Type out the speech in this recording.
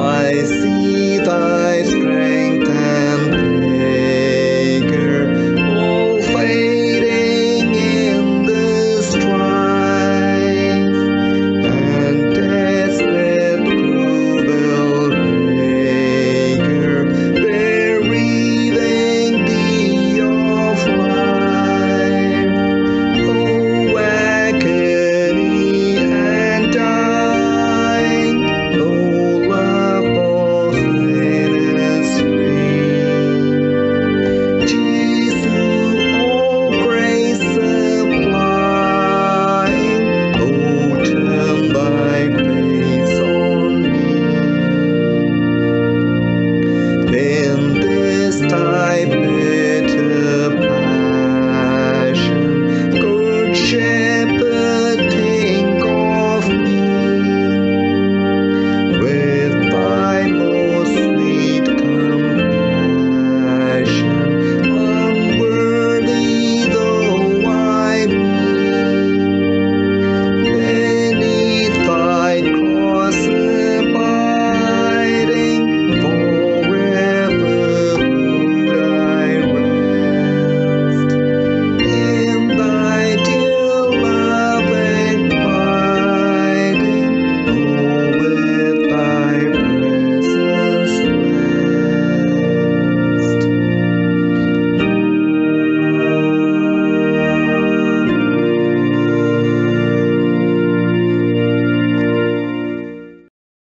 I see thy strength.